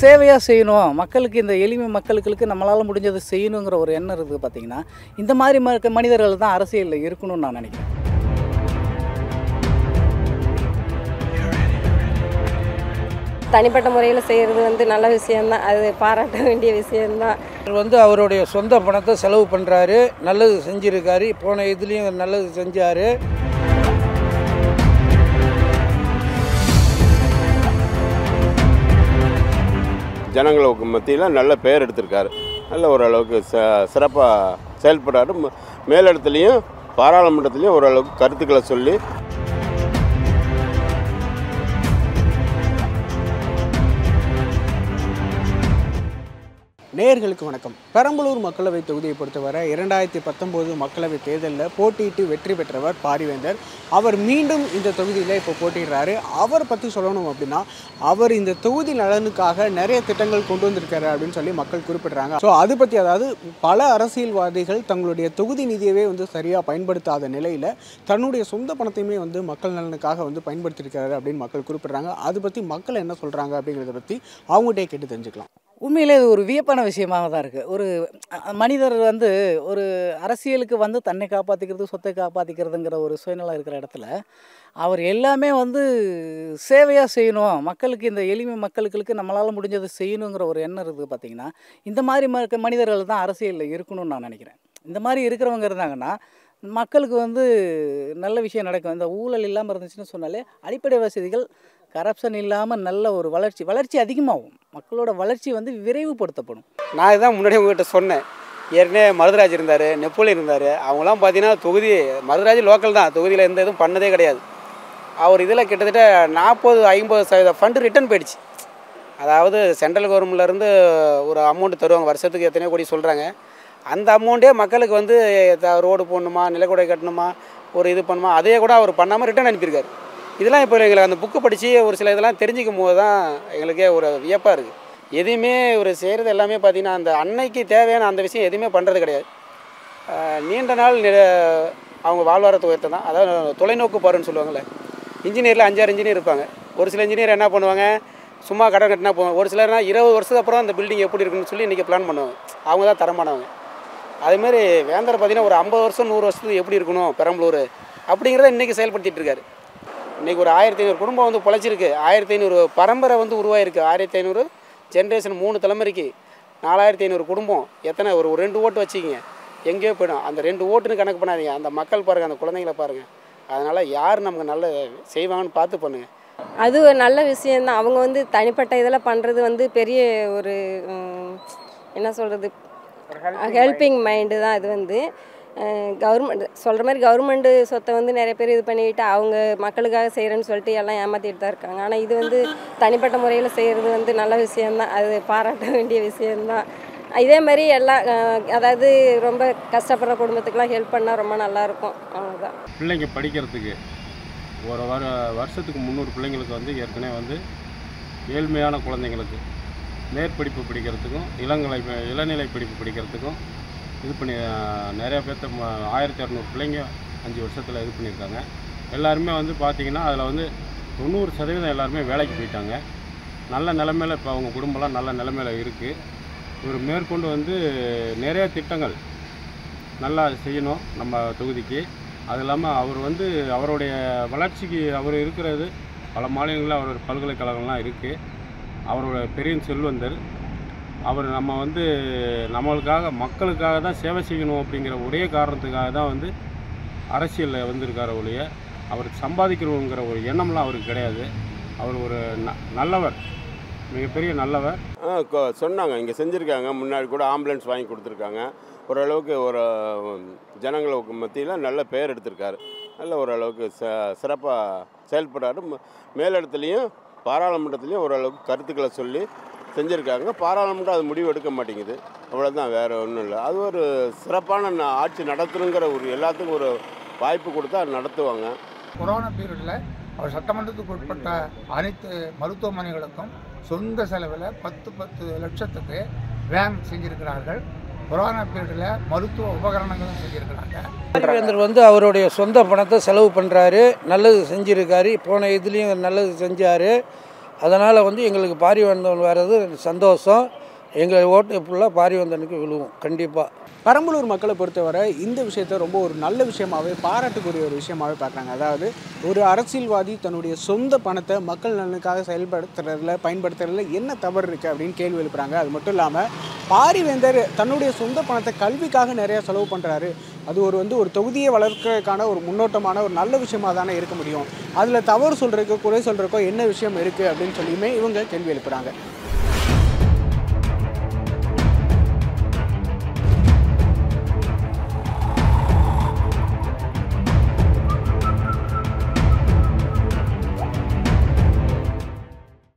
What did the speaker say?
சேவையாக செய்யணும். மக்களுக்கு இந்த எளிமை மக்களுக்கு நம்மளால் முடிஞ்சதை செய்யணுங்கிற ஒரு எண்ணம் இருக்குது பார்த்தீங்கன்னா இந்த மாதிரி ம மனிதர்கள் தான் அரசியலில் இருக்கணும்னு நான் நினைக்கிறேன். தனிப்பட்ட முறையில் செய்கிறது வந்து நல்ல விஷயம்தான். அது பாராட்ட வேண்டிய விஷயம்தான். அவர் வந்து அவருடைய சொந்த பணத்தை செலவு பண்ணுறாரு நல்லது செஞ்சுருக்காரு. போன இதுலேயும் நல்லது செஞ்சார். ஜனங்களுக்கு மத்தியில் நல்ல பெயர் எடுத்திருக்காரு. நல்ல ஓரளவுக்கு ச சிறப்பாக செயல்படுறாரு. மேலிடத்துலையும் பாராளுமன்றத்துலேயும் ஓரளவுக்கு கருத்துக்களை சொல்லி நேயர்களுக்கு வணக்கம். பெரம்பலூர் மக்களவை தொகுதியை பொறுத்தவரை இரண்டாயிரத்தி பத்தொம்போது மக்களவை தேர்தலில் போட்டியிட்டு வெற்றி பெற்றவர் பாரிவேந்தர். அவர் மீண்டும் இந்த தொகுதியில் இப்போ போட்டிடுறாரு அவர் பற்றி சொல்லணும் அப்படின்னா அவர் இந்த தொகுதி நலனுக்காக நிறைய திட்டங்கள் கொண்டு வந்திருக்காரு அப்படின்னு சொல்லி மக்கள் குறிப்பிடுறாங்க. ஸோ அது பற்றி அதாவது பல அரசியல்வாதிகள் தங்களுடைய தொகுதி நிதியவே வந்து சரியாக பயன்படுத்தாத நிலையில் தன்னுடைய சொந்த பணத்தையுமே வந்து மக்கள் நலனுக்காக வந்து பயன்படுத்தியிருக்காரு அப்படின்னு மக்கள் குறிப்பிடுறாங்க. அது பற்றி மக்கள் என்ன சொல்கிறாங்க அப்படிங்கிறத பற்றி அவங்ககிட்டே கேட்டு தெரிஞ்சுக்கலாம். உண்மையிலே இது ஒரு வியப்பான விஷயமாக தான் இருக்குது ஒரு மனிதர் வந்து ஒரு அரசியலுக்கு வந்து தன்னை காப்பாற்றிக்கிறது சொத்தை காப்பாற்றிக்கிறதுங்கிற ஒரு சுயநலம் இருக்கிற இடத்துல அவர் எல்லாமே வந்து சேவையாக செய்யணும். மக்களுக்கு இந்த எளிமை மக்களுக்கு நம்மளால் முடிஞ்சதை செய்யணுங்கிற ஒரு எண்ணம் இருக்குது பார்த்திங்கன்னா இந்த மாதிரி மனிதர்கள் தான் அரசியலில் இருக்கணும்னு நான் நினைக்கிறேன். இந்த மாதிரி இருக்கிறவங்க இருந்தாங்கன்னா மக்களுக்கு வந்து நல்ல விஷயம் நடக்கும். இந்த ஊழல் இல்லாமல் இருந்துச்சுன்னு சொன்னாலே அடிப்படை வசதிகள் கரப்ஷன் இல்லாமல் நல்ல ஒரு வளர்ச்சி வளர்ச்சி அதிகமாகும். மக்களோட வளர்ச்சி வந்து விரைவுபடுத்தப்படும். நான் இதான் முன்னாடி உங்ககிட்ட சொன்னேன். ஏற்கனவே மருதராஜ் இருந்தார் நெப்போலியன் இருந்தார். அவங்களாம் பார்த்தீங்கன்னா தொகுதி மருதராஜ் லோக்கல் தான். தொகுதியில் எந்த இதுவும் பண்ணதே கிடையாது. அவர் இதில் கிட்டத்தட்ட நாற்பது ஐம்பது சதவீத ஃபண்டு ரிட்டர்ன் போயிடுச்சு. அதாவது சென்ட்ரல் கவர்மெண்ட்லேருந்து ஒரு அமௌண்ட் தருவாங்க. வருஷத்துக்கு எத்தனையோ கோடி சொல்கிறாங்க அந்த அமௌண்ட்டே மக்களுக்கு வந்து ரோடு போடணுமா நிலக்குடை கட்டணுமா ஒரு இது பண்ணுமா அதே கூட அவர் பண்ணாமல் ரிட்டர்ன் அனுப்பியிருக்காரு. இதெல்லாம் இப்போ எங்களுக்கு அந்த புக்கு படித்து ஒரு சில இதெல்லாம் தெரிஞ்சுக்கும் போது தான் எங்களுக்கே ஒரு வியப்பாக இருக்குது எதையுமே ஒரு செய்கிறது எல்லாமே பார்த்தீங்கன்னா அந்த அன்னைக்கு தேவையான அந்த விஷயம் எதுவுமே பண்ணுறது கிடையாது. நீண்ட நாள் நில அவங்க வாழ்வாரத்தை உயர்த்த தான் அதாவது தொலைநோக்கு பாருன்னு சொல்லுவாங்கள்ல இன்ஜினியரில் அஞ்சாறு இன்ஜினியர் இருப்பாங்க. ஒரு சில இன்ஜினியர் என்ன பண்ணுவாங்க சும்மா கடன் கட்டினா போவாங்க ஒரு சிலர்னா இருபது வருஷத்துக்கு அப்புறம் அந்த பில்டிங் எப்படி இருக்குன்னு சொல்லி இன்றைக்கி பிளான் பண்ணுவாங்க. அவங்க தான் தரமானவங்க. அதேமாதிரி வேந்தர் பார்த்தீங்கன்னா ஒரு ஐம்பது வருஷம் நூறு வருஷத்துக்கு எப்படி இருக்கணும் பெரம்பலூர் அப்படிங்கிறத இன்றைக்கி செயல்படுத்திகிட்டு இருக்காரு. இன்றைக்கி ஒரு ஆயிரத்தி ஐநூறு குடும்பம் வந்து பொழைச்சிருக்கு. ஆயிரத்தி ஐநூறு பரம்பரை வந்து உருவாயிருக்கு. ஆயிரத்தி ஐநூறு ஜென்ரேஷன் மூணு தலைமுறைக்கு நாலாயிரத்தி ஐநூறு குடும்பம். எத்தனை? ஒரு ஒரு ரெண்டு ஓட்டு வச்சுக்கிங்க. எங்கேயோ போயிடும். அந்த ரெண்டு ஓட்டுன்னு கணக்கு பண்ணாதீங்க. அந்த மக்கள் பாருங்கள் அந்த குழந்தைங்கள பாருங்கள் அதனால் யார் நமக்கு நல்ல செய்வாங்கன்னு பார்த்து பண்ணுங்கள் அது ஒரு நல்ல விஷயம்தான். அவங்க வந்து தனிப்பட்ட இதில் பண்ணுறது வந்து பெரிய ஒரு என்ன சொல்கிறது? ஹெல்பிங் மைண்டு தான் இது வந்து. கவர்மெண்ட் சொல்கிற மாதிரி கவர்மெண்ட்டு சொத்தை வந்து நிறைய பேர் இது பண்ணிக்கிட்டு அவங்க மக்களுக்காக செய்கிறேன்னு சொல்லிட்டு எல்லாம் ஏமாற்றிட்டு தான் இருக்காங்க. ஆனால் இது வந்து தனிப்பட்ட முறையில் செய்கிறது வந்து நல்ல விஷயந்தான் அது பாராட்ட வேண்டிய விஷயந்தான் இதே மாதிரி எல்லாம் அதாவது ரொம்ப கஷ்டப்படுற குடும்பத்துக்கெலாம் ஹெல்ப் பண்ணால் ரொம்ப நல்லாயிருக்கும் அவ்வளோதான் பிள்ளைங்க படிக்கிறதுக்கு ஒரு வர வருஷத்துக்கு முந்நூறு பிள்ளைங்களுக்கு வந்து ஏற்கனவே வந்து ஏழ்மையான குழந்தைங்களுக்கு மேற்படிப்பு படிக்கிறதுக்கும் இளங்கலை இளநிலை படிப்பு படிக்கிறதுக்கும் இது பண்ணி நிறையா நிறைய பேர்த்த ஆயிரத்தி இரநூறு பிள்ளைங்க அஞ்சு வருஷத்தில் இது பண்ணியிருக்காங்க. எல்லாருமே வந்து பார்த்திங்கன்னா அதில் வந்து தொண்ணூறு சதவீதம் எல்லாருமே வேலைக்கு போயிட்டாங்க. நல்ல நிலமையில் இப்போ அவங்க குடும்பம்லாம் நல்ல நிலமையில் இருக்குது இவர் மேற்கொண்டு வந்து நிறைய திட்டங்கள் நல்லா செய்யணும் நம்ம தொகுதிக்கு. அது இல்லாமல் அவர் வந்து அவருடைய வளர்ச்சிக்கு அவர் இருக்கிறது பல மாநிலங்களில் அவர் பல்கலைக்கழகம்லாம் இருக்குது அவரோட பெரிய செல்வந்தர் அவர் நம்ம வந்து நம்மளுக்காக மக்களுக்காக தான் சேவை செய்யணும் அப்படிங்கிற ஒரே காரணத்துக்காக தான் வந்து அரசியலில் வந்திருக்கார் ஒழிய அவர் சம்பாதிக்கணுங்கிற ஒரு எண்ணம்லாம் அவருக்கு கிடையாது. அவர் ஒரு ந நல்லவர். மிகப்பெரிய நல்லவர். கொ- சொன்னாங்க. இங்கே செஞ்சுருக்காங்க. முன்னாடி கூட ஆம்புலன்ஸ் வாங்கி கொடுத்துருக்காங்க. ஓரளவுக்கு ஒரு ஜனங்களுக்கு மத்தியில் நல்ல பெயர் எடுத்திருக்காரு. நல்ல ஓரளவுக்கு ச சிறப்பாக செயல்படுறாரு. ம- மேலிடத்துலையும் பாராளுமன்றத்துலேயும் ஓரளவுக்கு கருத்துக்களை சொல்லி செஞ்சுருக்காங்க. பாராளுமன்றம் அது முடிவு எடுக்க மாட்டேங்குது. அவ்வளோதான் வேறு ஒன்றும் இல்லை. அது ஒரு சிறப்பான ஆட்சி நடத்தணுங்கிற ஒரு எல்லாத்துக்கும் ஒரு வாய்ப்பு கொடுத்தா நடத்துவாங்க. கொரோனா பீரியடில் அவர் சட்டமன்றத்துக்கு உட்பட்ட அனைத்து மருத்துவமனைகளுக்கும் சொந்த செலவில் பத்து பத்து லட்சத்துக்கு வேன் செஞ்சிருக்கிறார்கள். கொரோனா பீரியடில் மருத்துவ உபகரணங்களும் செஞ்சிருக்கிறாங்க. வந்து அவருடைய சொந்த பணத்தை செலவு பண்ணுறாரு நல்லது செஞ்சுருக்காரு. போன இதுலேயும் நல்லது செஞ்சார். அதனால் வந்து எங்களுக்கு பாரிவந்தன் வர்றது சந்தோஷம். எங்கள் ஓட்டு ஃபுல்லாக பாரிவந்தனுக்கு விழுவும் கண்டிப்பாக பெரம்பலூர் மக்களை பொறுத்தவரை இந்த விஷயத்தை ரொம்ப ஒரு நல்ல விஷயமாகவே பாராட்டுக்குரிய ஒரு விஷயமாகவே பார்க்குறாங்க. அதாவது ஒரு அரசியல்வாதி தன்னுடைய சொந்த பணத்தை மக்கள் நலனுக்காக செயல்படுத்துறதுல பயன்படுத்துறதுல என்ன தவறு இருக்குது அப்படின்னு கேள்வி எழுப்புறாங்க. அது மட்டும் இல்லாமல் பாரிவேந்தர் தன்னுடைய சொந்த பணத்தை கல்விக்காக நிறையா செலவு பண்ணுறாரு அது ஒரு வந்து ஒரு தொகுதியை வளர்க்கறதுக்கான ஒரு முன்னோட்டமான ஒரு நல்ல விஷயமா தானே இருக்க முடியும். அதில் தவறு சொல்கிறக்கோ குறை சொல்கிறக்கோ என்ன விஷயம் இருக்குது அப்படின்னு சொல்லியுமே இவங்க கேள்வி எழுப்புகிறாங்க